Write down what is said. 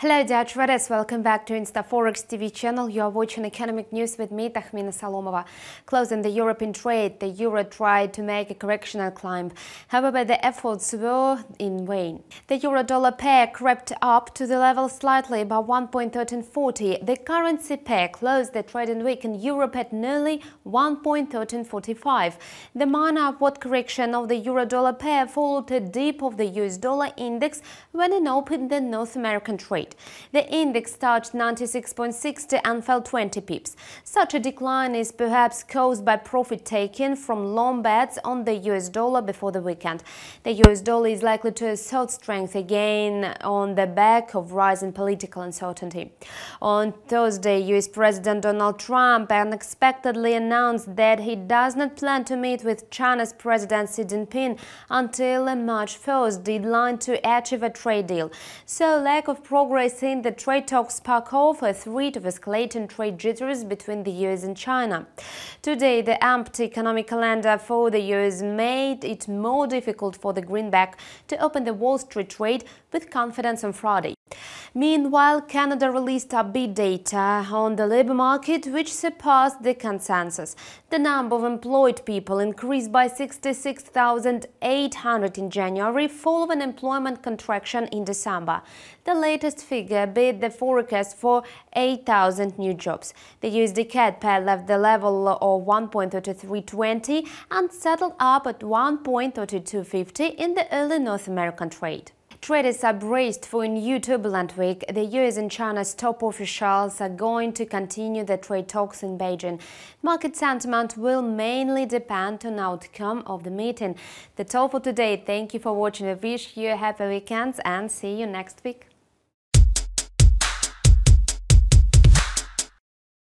Hello dear traders, welcome back to InstaForex TV channel. You are watching economic news with me, Takhmina Salomova. Closing the European trade, the euro tried to make a correctional climb. However, the efforts were in vain. The euro-dollar pair crept up to the level slightly above 1.1340. The currency pair closed the trading week in Europe at nearly 1.1345. The minor upward correction of the euro-dollar pair followed a dip of the US dollar index when it opened the North American trade The index touched 96.60 and fell 20 pips. Such a decline is perhaps caused by profit taken from long bets on the US dollar before the weekend. The US dollar is likely to assert strength again on the back of rising political uncertainty. On Thursday, US President Donald Trump unexpectedly announced that he does not plan to meet with China's President Xi Jinping until a March 1st deadline to achieve a trade deal. So lack of progress progressing, the trade talks spark off a threat of escalating trade jitters between the US and China. Today, the empty economic calendar for the US made it more difficult for the greenback to open the Wall Street trade with confidence on Friday. Meanwhile, Canada released upbeat data on the labor market, which surpassed the consensus. The number of employed people increased by 66,800 in January, following employment contraction in December. The latest figure beat the forecast for 8,000 new jobs. The USD CAD pair left the level of 1.3320 and settled up at 1.3250 in the early North American trade. Traders are braced for a new turbulent week. The US and China's top officials are going to continue the trade talks in Beijing. Market sentiment will mainly depend on outcome of the meeting. That's all for today. Thank you for watching. I wish you a happy weekend and see you next week.